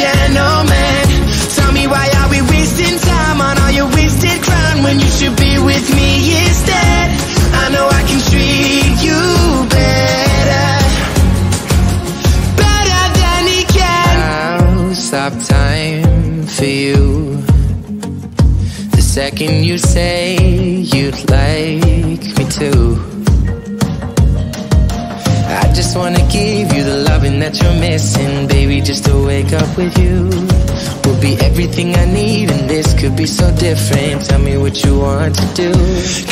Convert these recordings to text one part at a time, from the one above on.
gentleman. Tell me why are we wasting time on all your wasted when you should be with me instead? I know I can treat you better, better than he can. I'll stop time for you. The second you say with you will be everything I need, and this could be so different. Tell me what you want to do.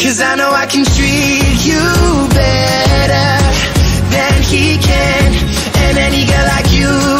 Cause I know I can treat you better than he can, and any girl like you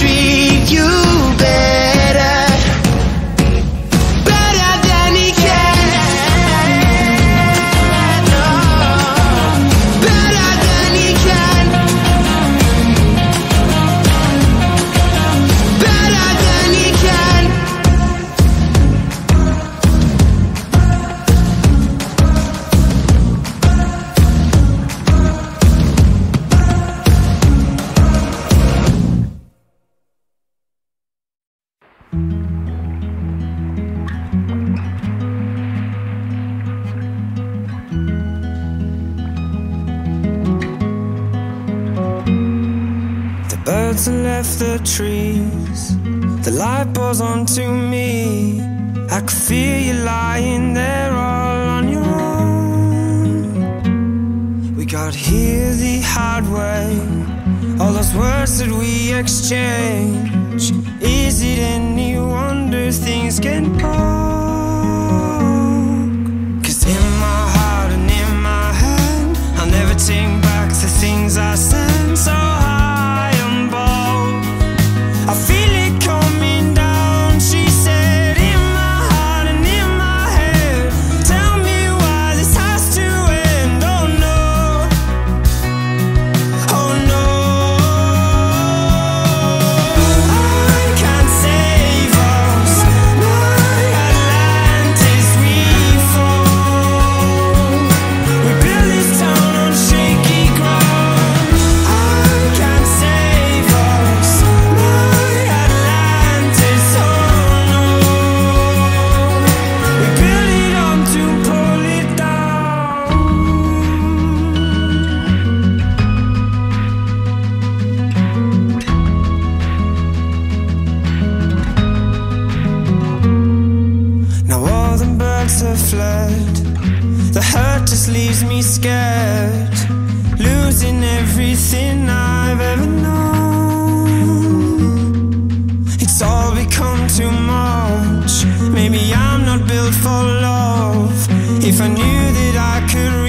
Birds have left the trees. The light pours onto me. I could feel you lying there all on your own. We got here the hard way. All those words that we exchange. Is it any wonder things can go? Cause in my heart and in my hand, I'll never take back the things I stand everything I've ever known. It's all become too much. Maybe I'm not built for love. If I knew that I could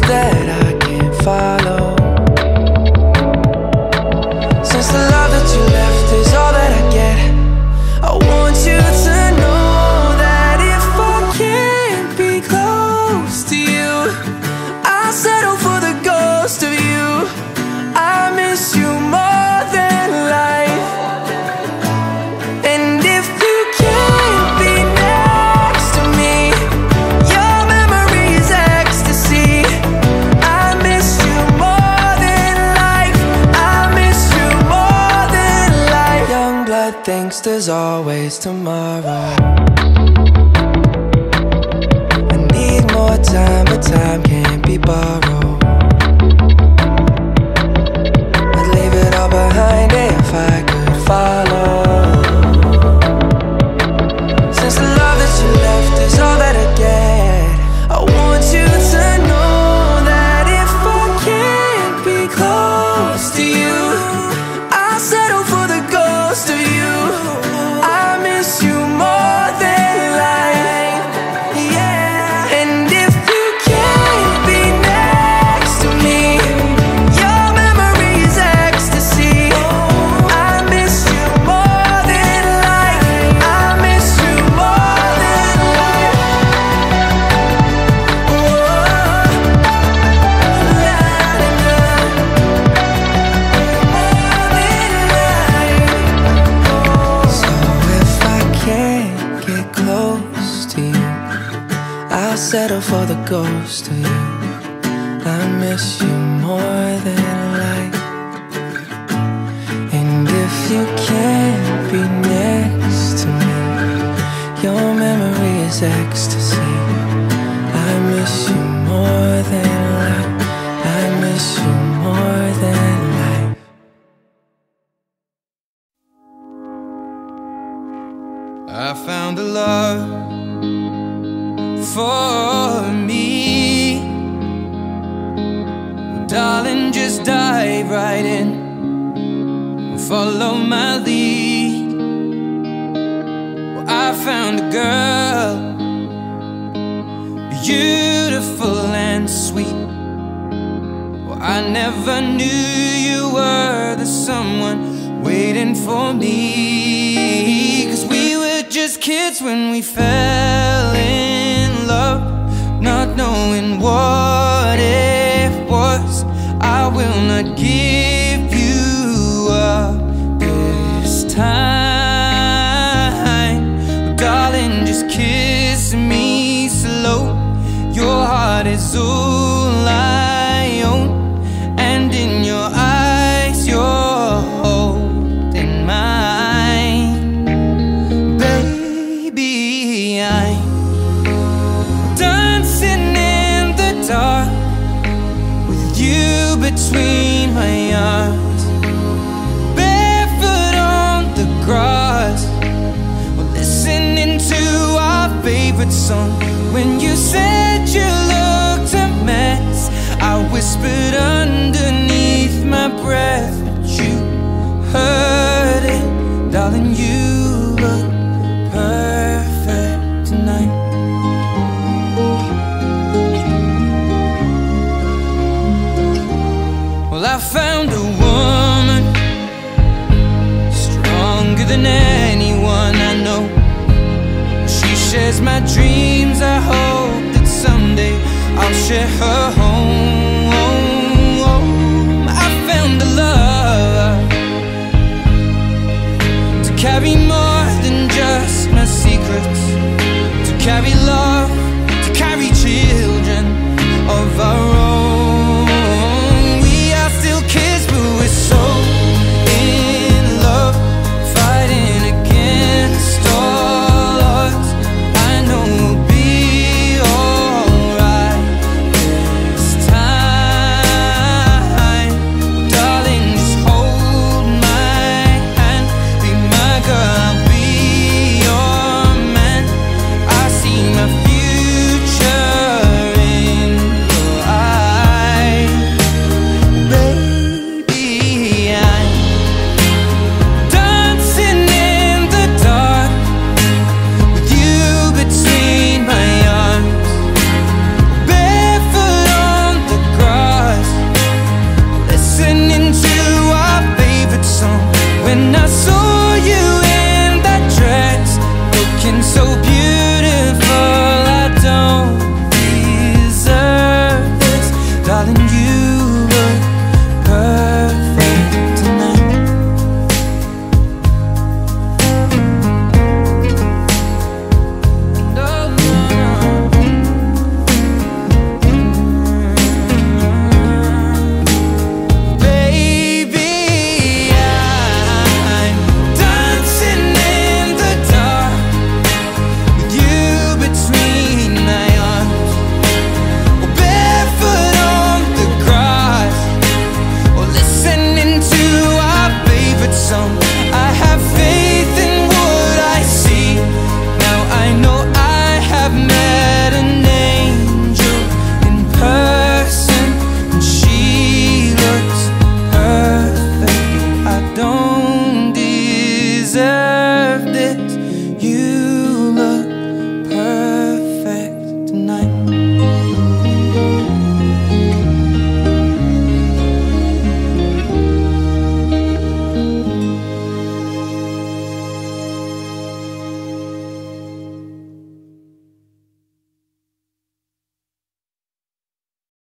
that I thinks there's always tomorrow. For the ghost of you. I miss you more than life. And if you can't be next to me, your memory is ecstasy. I miss you more than life. I miss you more than life. I found a love for me. Darling, just dive right in follow my lead. Well, I found a girl, beautiful and sweet. Well, I never knew you were the someone waiting for me. Cause we were just kids when we fell in knowing what it was. I will not give you up this time. Darling, just kiss me slow. Your heart is all you said you looked a mess, I whispered underneath my breath, but you heard it, darling. You look perfect tonight. Well, I found a woman stronger than anyone I know. She shares my dreams. I hope I'll share her home.